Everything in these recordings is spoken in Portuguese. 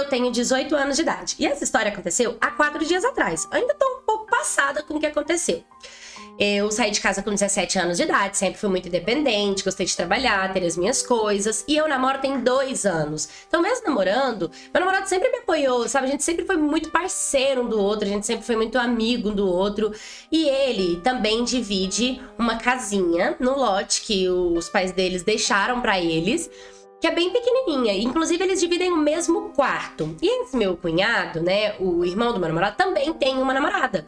Eu tenho 18 anos de idade. E essa história aconteceu há quatro dias atrás. Eu ainda tô um pouco passada com o que aconteceu. Eu saí de casa com 17 anos de idade, sempre fui muito independente, gostei de trabalhar, ter as minhas coisas. E eu namoro tem dois anos. Então, mesmo namorando, meu namorado sempre me apoiou, sabe? A gente sempre foi muito parceiro um do outro, a gente sempre foi muito amigo um do outro. E ele também divide uma casinha no lote que os pais deles deixaram para eles que é bem pequenininha. Inclusive, eles dividem o mesmo quarto. E esse meu cunhado, né, o irmão do meu namorado, também tem uma namorada.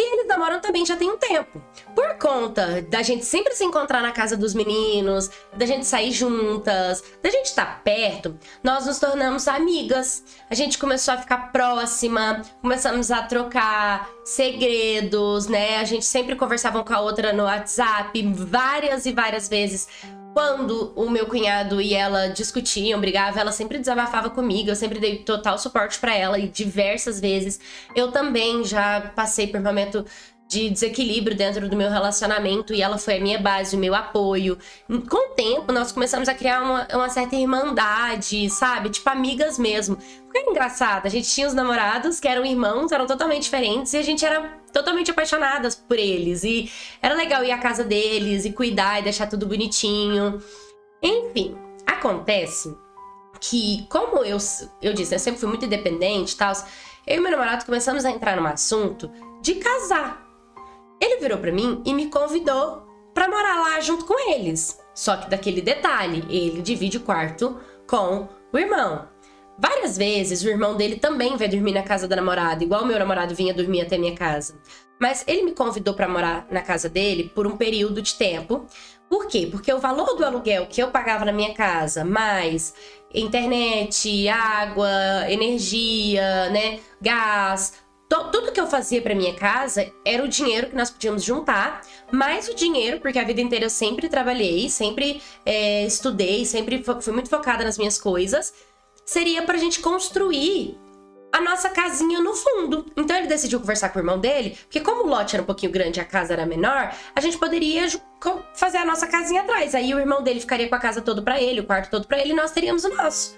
E eles namoram também já tem um tempo. Por conta da gente sempre se encontrar na casa dos meninos, da gente sair juntas, da gente estar tá perto, nós nos tornamos amigas. A gente começou a ficar próxima, começamos a trocar segredos, né? A gente sempre conversava com a outra no WhatsApp várias e várias vezes quando o meu cunhado e ela discutiam, brigavam, ela sempre desabafava comigo, eu sempre dei total suporte para ela e diversas vezes. Eu também já passei por um momento de desequilíbrio dentro do meu relacionamento e ela foi a minha base, o meu apoio. Com o tempo, nós começamos a criar uma, uma certa irmandade, sabe? Tipo, amigas mesmo. Porque era engraçado, a gente tinha os namorados que eram irmãos, eram totalmente diferentes e a gente era totalmente apaixonadas por eles. E era legal ir à casa deles e cuidar e deixar tudo bonitinho. Enfim, acontece que, como eu, eu disse, eu sempre fui muito independente e tal, eu e meu namorado começamos a entrar num assunto de casar. Ele virou para mim e me convidou para morar lá junto com eles. Só que daquele detalhe, ele divide o quarto com o irmão. Várias vezes o irmão dele também vai dormir na casa da namorada, igual meu namorado vinha dormir até minha casa. Mas ele me convidou para morar na casa dele por um período de tempo. Por quê? Porque o valor do aluguel que eu pagava na minha casa, mais internet, água, energia, né, gás, tudo que eu fazia para minha casa era o dinheiro que nós podíamos juntar, mais o dinheiro, porque a vida inteira eu sempre trabalhei, sempre é, estudei, sempre fui muito focada nas minhas coisas, seria pra gente construir a nossa casinha no fundo. Então ele decidiu conversar com o irmão dele, porque como o lote era um pouquinho grande e a casa era menor, a gente poderia fazer a nossa casinha atrás. Aí o irmão dele ficaria com a casa toda para ele, o quarto todo para ele, e nós teríamos o nosso.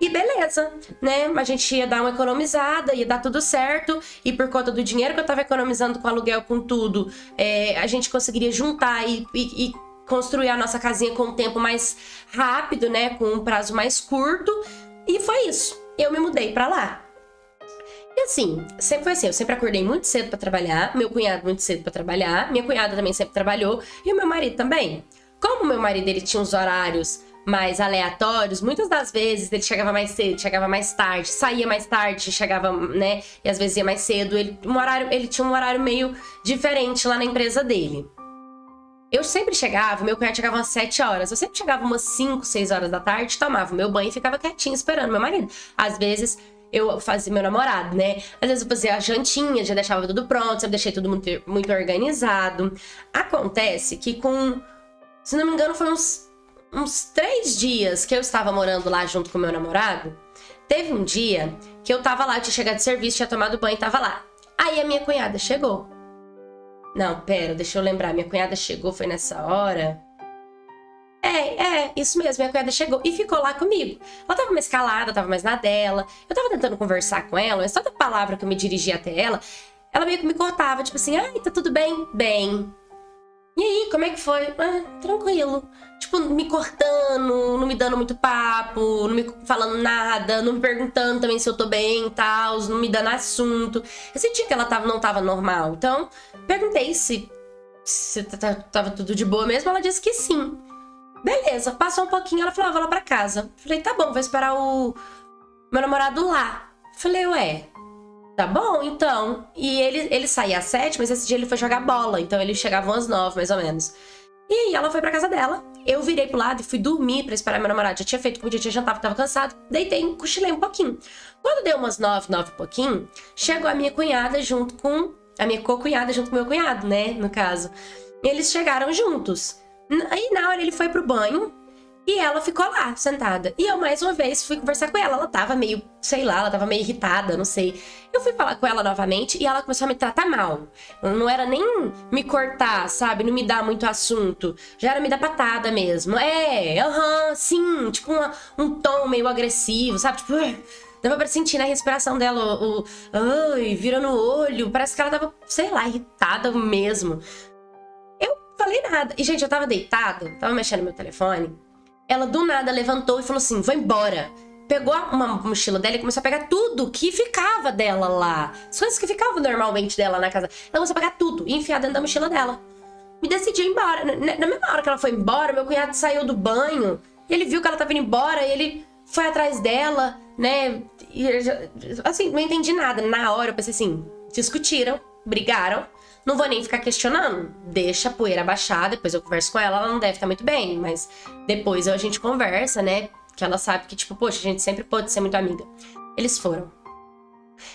E beleza, né? A gente ia dar uma economizada, ia dar tudo certo. E por conta do dinheiro que eu tava economizando com aluguel, com tudo, é, a gente conseguiria juntar e, e, e construir a nossa casinha com um tempo mais rápido, né? Com um prazo mais curto. E foi isso. Eu me mudei para lá. E assim, sempre foi assim, eu sempre acordei muito cedo para trabalhar, meu cunhado muito cedo para trabalhar, minha cunhada também sempre trabalhou e o meu marido também. Como meu marido ele tinha uns horários mais aleatórios, muitas das vezes ele chegava mais cedo, chegava mais tarde, saía mais tarde, chegava, né, e às vezes ia mais cedo. Ele, um horário, ele tinha um horário meio diferente lá na empresa dele. Eu sempre chegava, meu cunhado chegava umas 7 horas. Eu sempre chegava umas 5, 6 horas da tarde, tomava meu banho e ficava quietinho esperando meu marido. Às vezes eu fazia meu namorado, né? Às vezes eu fazia a jantinha, já deixava tudo pronto, sempre deixei tudo muito, muito organizado. Acontece que com, se não me engano, foi uns uns três dias que eu estava morando lá junto com meu namorado, teve um dia que eu tava lá, tinha chegado de serviço, tinha tomado banho e tava lá. Aí a minha cunhada chegou. Não, pera, deixa eu lembrar. Minha cunhada chegou, foi nessa hora. É, é, isso mesmo, minha cunhada chegou e ficou lá comigo. Ela tava mais calada, tava mais na dela. Eu tava tentando conversar com ela, mas toda palavra que eu me dirigia até ela, ela meio que me cortava, tipo assim, ai, tá tudo bem? Bem. E aí, como é que foi? Ah, tranquilo. Tipo, me cortando, não me dando muito papo, não me falando nada, não me perguntando também se eu tô bem e tal, não me dando assunto. Eu senti que ela tava, não tava normal. Então, perguntei se, se tava tudo de boa mesmo. Ela disse que sim. Beleza, passou um pouquinho, ela falou, ah, vou lá pra casa. Falei, tá bom, vou esperar o meu namorado lá. Falei, ué, Tá bom, então. E ele, ele saía às sete, mas esse dia ele foi jogar bola. Então ele chegava às nove, mais ou menos. E aí ela foi pra casa dela. Eu virei pro lado e fui dormir para esperar meu namorado. Já tinha feito comida, tinha jantado, tava cansado. Deitei, cochilei um pouquinho. Quando deu umas nove, nove e pouquinho, chegou a minha cunhada junto com... A minha co-cunhada junto com meu cunhado, né? No caso. Eles chegaram juntos. Aí na hora ele foi pro banho. E ela ficou lá, sentada. E eu, mais uma vez, fui conversar com ela. Ela tava meio, sei lá, ela tava meio irritada, não sei. Eu fui falar com ela novamente e ela começou a me tratar mal. Não era nem me cortar, sabe? Não me dar muito assunto. Já era me dar patada mesmo. É, aham, sim. Tipo uma, um tom meio agressivo, sabe? Tipo, Dava pra sentir na respiração dela o, o ai, virando o olho. Parece que ela tava, sei lá, irritada mesmo. Eu falei nada. E, gente, eu tava deitada, tava mexendo no meu telefone. Ela do nada levantou e falou assim: vou embora. Pegou uma mochila dela e começou a pegar tudo que ficava dela lá. As coisas que ficavam normalmente dela na casa. Ela começou a pegar tudo e enfiar dentro da mochila dela. Me decidi ir embora. Na mesma hora que ela foi embora, meu cunhado saiu do banho. Ele viu que ela tava indo embora e ele foi atrás dela, né? E assim, não entendi nada. Na hora eu pensei assim: discutiram, brigaram. Não vou nem ficar questionando. Deixa a poeira baixar, depois eu converso com ela. Ela não deve estar muito bem, mas depois a gente conversa, né? Que ela sabe que, tipo, poxa, a gente sempre pode ser muito amiga. Eles foram.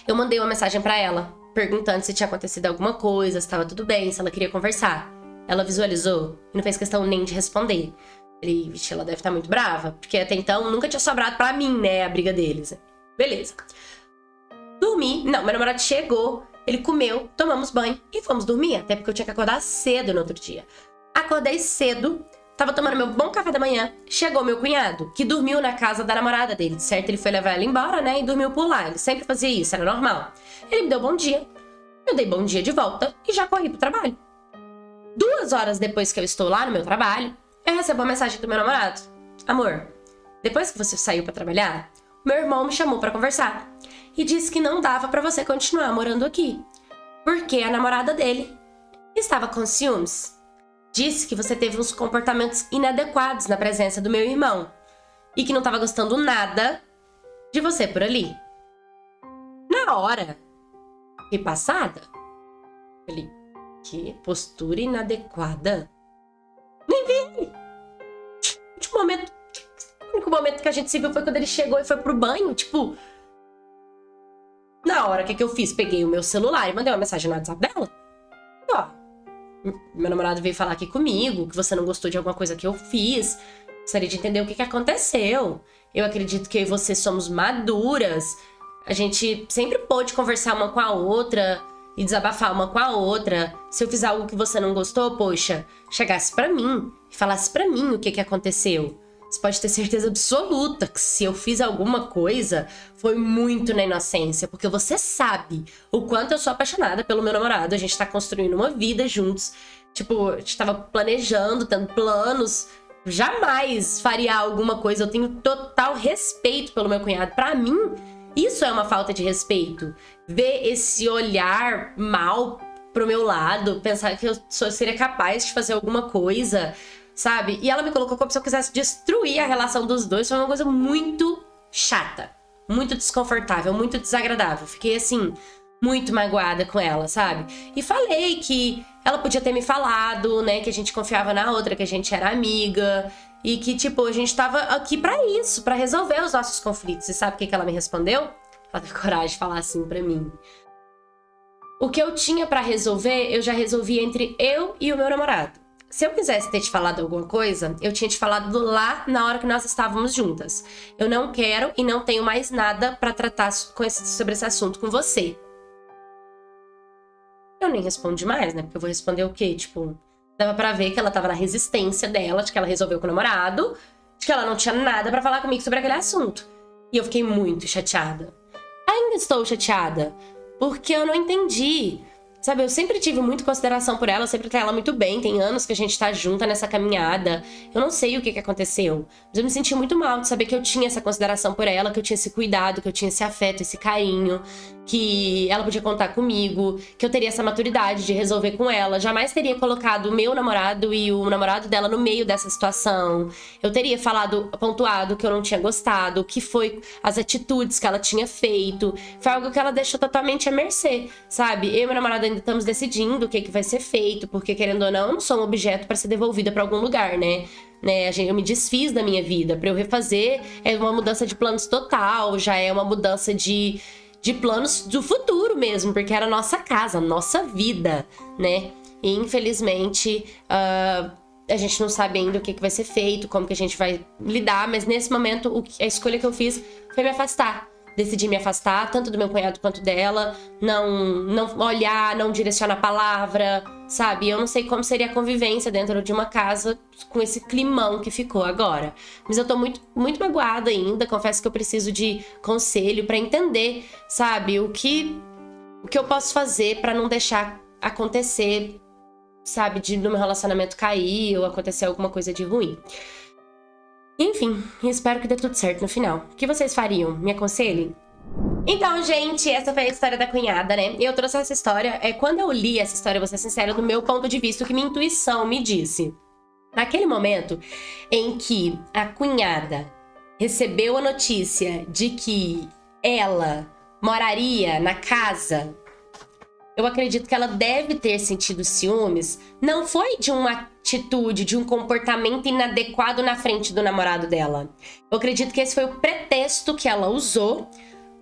Eu mandei uma mensagem para ela, perguntando se tinha acontecido alguma coisa, se estava tudo bem, se ela queria conversar. Ela visualizou e não fez questão nem de responder. Falei, vixe, ela deve estar muito brava, porque até então nunca tinha sobrado para mim, né, a briga deles. Beleza. Dormi. Não, meu namorado chegou, ele comeu, tomamos banho e fomos dormir, até porque eu tinha que acordar cedo no outro dia. Acordei cedo, tava tomando meu bom café da manhã, chegou meu cunhado, que dormiu na casa da namorada dele. Certo, ele foi levar ela embora, né, e dormiu por lá. Ele sempre fazia isso, era normal. Ele me deu bom dia, eu dei bom dia de volta e já corri pro trabalho. Duas horas depois que eu estou lá no meu trabalho, eu recebo uma mensagem do meu namorado. Amor, depois que você saiu para trabalhar, meu irmão me chamou para conversar e disse que não dava para você continuar morando aqui, porque a namorada dele estava com ciúmes. Disse que você teve uns comportamentos inadequados na presença do meu irmão e que não estava gostando nada de você por ali. Na hora, fiquei passada. Falei, que postura inadequada. Nem vi. O último momento. O único momento que a gente se viu foi quando ele chegou e foi pro banho. Tipo. Na hora, o que, que eu fiz? Peguei o meu celular e mandei uma mensagem no WhatsApp dela. Ó. Meu namorado veio falar aqui comigo que você não gostou de alguma coisa que eu fiz. Gostaria de entender o que, que aconteceu. Eu acredito que eu e você somos maduras. A gente sempre pôde conversar uma com a outra e desabafar uma com a outra. Se eu fiz algo que você não gostou, poxa, chegasse para mim e falasse para mim o que, que aconteceu. Você pode ter certeza absoluta que se eu fiz alguma coisa, foi muito na inocência, porque você sabe o quanto eu sou apaixonada pelo meu namorado. A gente tá construindo uma vida juntos. Tipo, a gente tava planejando, tendo planos. Jamais faria alguma coisa. Eu tenho total respeito pelo meu cunhado. Para mim, isso é uma falta de respeito. Ver esse olhar mal pro meu lado, pensar que eu seria capaz de fazer alguma coisa, sabe? E ela me colocou como se eu quisesse destruir a relação dos dois. Foi uma coisa muito chata, muito desconfortável, muito desagradável. Fiquei assim, muito magoada com ela, sabe? E falei que ela podia ter me falado, né, que a gente confiava na outra, que a gente era amiga, e que, tipo, a gente tava aqui para isso, para resolver os nossos conflitos. E sabe o que, que ela me respondeu? Ela teve coragem de falar assim para mim. O que eu tinha para resolver, eu já resolvi entre eu e o meu namorado. Se eu quisesse ter te falado alguma coisa, eu tinha te falado lá na hora que nós estávamos juntas. Eu não quero e não tenho mais nada para tratar esse, sobre esse assunto com você. Eu nem respondi mais, né? Porque eu vou responder o quê? Tipo, Dava para ver que ela tava na resistência dela, de que ela resolveu com o namorado, de que ela não tinha nada para falar comigo sobre aquele assunto. E eu fiquei muito chateada. Ainda estou chateada, porque eu não entendi Sabe, eu sempre tive muito consideração por ela, sempre tratei ela muito bem. Tem anos que a gente tá junta nessa caminhada. Eu não sei o que, que aconteceu, mas eu me senti muito mal de saber que eu tinha essa consideração por ela, que eu tinha esse cuidado, que eu tinha esse afeto, esse carinho, que ela podia contar comigo, que eu teria essa maturidade de resolver com ela. Jamais teria colocado o meu namorado e o namorado dela no meio dessa situação. Eu teria falado, pontuado que eu não tinha gostado, que foi as atitudes que ela tinha feito. Foi algo que ela deixou totalmente à mercê, sabe? Eu e meu namorado ainda estamos decidindo o que, que vai ser feito, porque querendo ou não, eu não sou um objeto para ser devolvida para algum lugar, né? né? Eu me desfiz da minha vida. Para eu refazer, é uma mudança de planos total, já é uma mudança de, de planos do futuro mesmo, porque era nossa casa, nossa vida, né? E infelizmente. Uh, a gente não sabe ainda o que, que vai ser feito, como que a gente vai lidar, mas nesse momento o, a escolha que eu fiz foi me afastar decidi me afastar, tanto do meu cunhado quanto dela, não, não olhar, não direcionar a palavra, sabe? Eu não sei como seria a convivência dentro de uma casa com esse climão que ficou agora. Mas eu tô muito, muito magoada ainda, confesso que eu preciso de conselho para entender, sabe, o que o que eu posso fazer para não deixar acontecer, sabe, de no meu relacionamento cair ou acontecer alguma coisa de ruim. Enfim, espero que dê tudo certo no final. O que vocês fariam? Me aconselhem? Então, gente, essa foi a história da cunhada, né? Eu trouxe essa história. É, quando eu li essa história, vou ser sincera, do meu ponto de vista, o que minha intuição me disse. Naquele momento em que a cunhada recebeu a notícia de que ela moraria na casa, eu acredito que ela deve ter sentido ciúmes. Não foi de uma atitude, de um comportamento inadequado na frente do namorado dela. Eu acredito que esse foi o pretexto que ela usou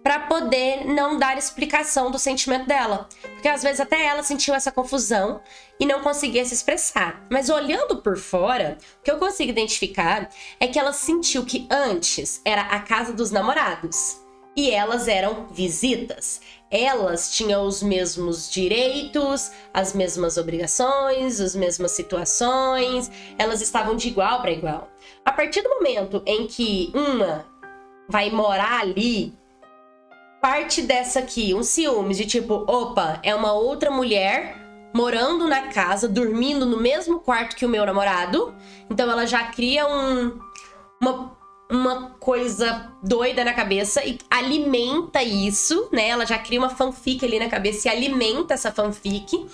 para poder não dar explicação do sentimento dela. Porque às vezes até ela sentiu essa confusão e não conseguia se expressar. Mas olhando por fora, o que eu consigo identificar é que ela sentiu que antes era a casa dos namorados e elas eram visitas. Elas tinham os mesmos direitos, as mesmas obrigações, as mesmas situações, elas estavam de igual para igual. A partir do momento em que uma vai morar ali parte dessa aqui, um ciúmes de tipo, opa, é uma outra mulher morando na casa, dormindo no mesmo quarto que o meu namorado. Então ela já cria um, uma, uma coisa doida na cabeça e alimenta isso, né? Ela já cria uma fanfic ali na cabeça e alimenta essa fanfic.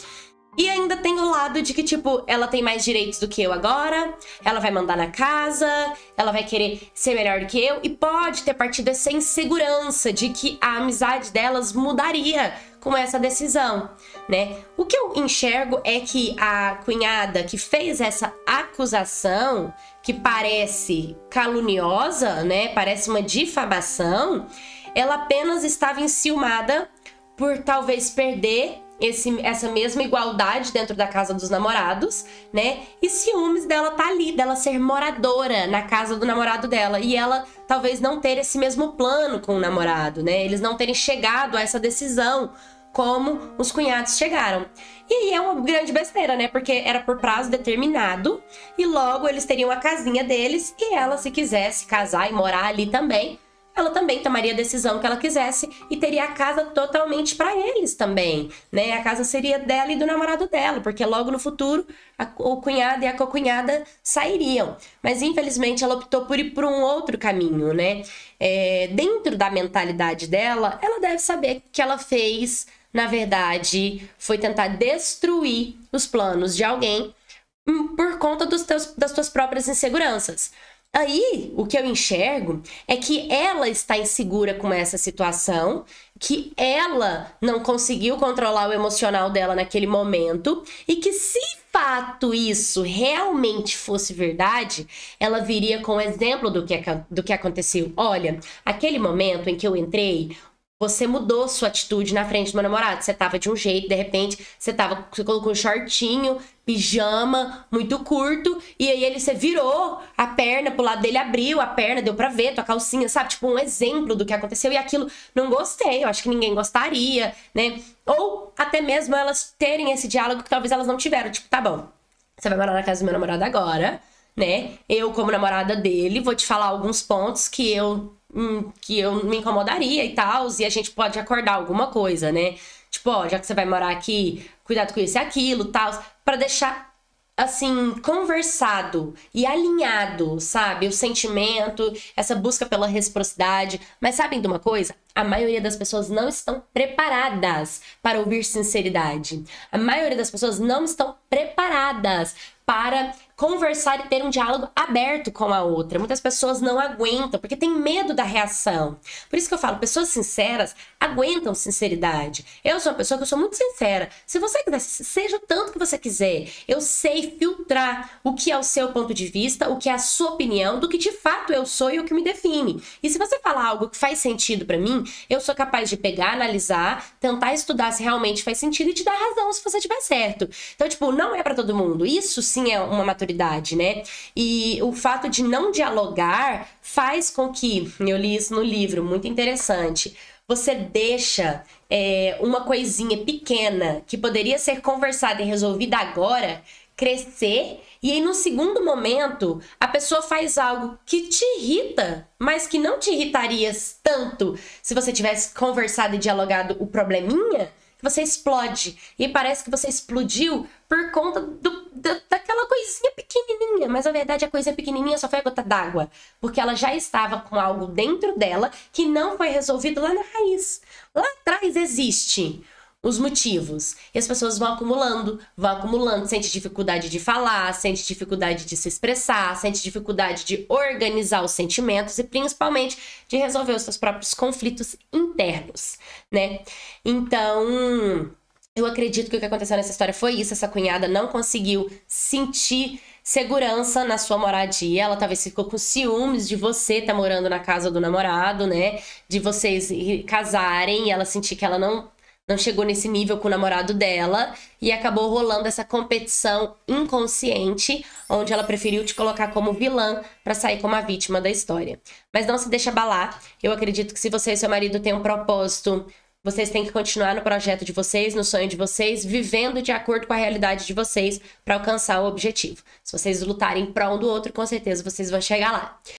E ainda tem o lado de que, tipo, ela tem mais direitos do que eu agora, ela vai mandar na casa, ela vai querer ser melhor do que eu, e pode ter partido essa insegurança de que a amizade delas mudaria com essa decisão, né? O que eu enxergo é que a cunhada que fez essa acusação, que parece caluniosa, né? Parece uma difamação, ela apenas estava enciumada por talvez perder esse, essa mesma igualdade dentro da casa dos namorados, né? E ciúmes dela tá ali, dela ser moradora na casa do namorado dela. E ela talvez não ter esse mesmo plano com o namorado, né? Eles não terem chegado a essa decisão como os cunhados chegaram. E aí é uma grande besteira, né? Porque era por prazo determinado e logo eles teriam a casinha deles e ela, se quisesse casar e morar ali também, ela também tomaria a decisão que ela quisesse e teria a casa totalmente para eles também, né? A casa seria dela e do namorado dela, porque logo no futuro a, o cunhado e a cocunhada sairiam. Mas infelizmente ela optou por ir por um outro caminho, né? É, dentro da mentalidade dela, ela deve saber que ela fez, na verdade, foi tentar destruir os planos de alguém hum, por conta dos teus, das suas próprias inseguranças. Aí, o que eu enxergo é que ela está insegura com essa situação, que ela não conseguiu controlar o emocional dela naquele momento e que se fato isso realmente fosse verdade, ela viria com exemplo do que, do que aconteceu. Olha, aquele momento em que eu entrei, você mudou sua atitude na frente do meu namorado. Você tava de um jeito, de repente, você tava. Você colocou um shortinho, pijama, muito curto, e aí ele você virou a perna pro lado dele, abriu a perna, deu pra ver tua calcinha, sabe? Tipo, um exemplo do que aconteceu e aquilo não gostei, eu acho que ninguém gostaria, né? Ou até mesmo elas terem esse diálogo que talvez elas não tiveram. Tipo, tá bom, você vai morar na casa do meu namorado agora, né? Eu, como namorada dele, vou te falar alguns pontos que eu hum, que eu me incomodaria e tal, e a gente pode acordar alguma coisa, né? Tipo, ó, já que você vai morar aqui, cuidado com isso e aquilo, tal, para deixar assim, conversado e alinhado, sabe? O sentimento, essa busca pela reciprocidade. Mas sabem de uma coisa? A maioria das pessoas não estão preparadas para ouvir sinceridade. A maioria das pessoas não estão preparadas para conversar e ter um diálogo aberto com a outra. Muitas pessoas não aguentam porque tem medo da reação. Por isso que eu falo, pessoas sinceras aguentam sinceridade. Eu sou uma pessoa que eu sou muito sincera. Se você quiser, seja o tanto que você quiser. Eu sei filtrar o que é o seu ponto de vista, o que é a sua opinião, do que de fato eu sou e o que me define. E se você falar algo que faz sentido para mim, eu sou capaz de pegar, analisar, tentar estudar se realmente faz sentido e te dar razão se você tiver certo. Então, tipo, não é para todo mundo. Isso sim é uma maturidade, né? E o fato de não dialogar faz com que, eu li isso no livro, muito interessante, você deixa é, uma coisinha pequena que poderia ser conversada e resolvida agora crescer e aí no segundo momento a pessoa faz algo que te irrita, mas que não te irritaria tanto se você tivesse conversado e dialogado o probleminha, você explode. E parece que você explodiu por conta do, da, daquela coisinha pequenininha. Mas a verdade, a coisinha pequenininha só foi a gota d'água. Porque ela já estava com algo dentro dela que não foi resolvido lá na raiz. Lá atrás existe os motivos. E as pessoas vão acumulando, vão acumulando, sente dificuldade de falar, sente dificuldade de se expressar, sente dificuldade de organizar os sentimentos e principalmente de resolver os seus próprios conflitos internos, né? Então, eu acredito que o que aconteceu nessa história foi isso, essa cunhada não conseguiu sentir segurança na sua moradia. Ela talvez ficou com ciúmes de você estar tá morando na casa do namorado, né? De vocês casarem e ela sentir que ela não não chegou nesse nível com o namorado dela e acabou rolando essa competição inconsciente, onde ela preferiu te colocar como vilã para sair como a vítima da história. Mas não se deixa abalar. Eu acredito que se você e seu marido têm um propósito vocês têm que continuar no projeto de vocês, no sonho de vocês, vivendo de acordo com a realidade de vocês para alcançar o objetivo. Se vocês lutarem para um do outro, com certeza vocês vão chegar lá.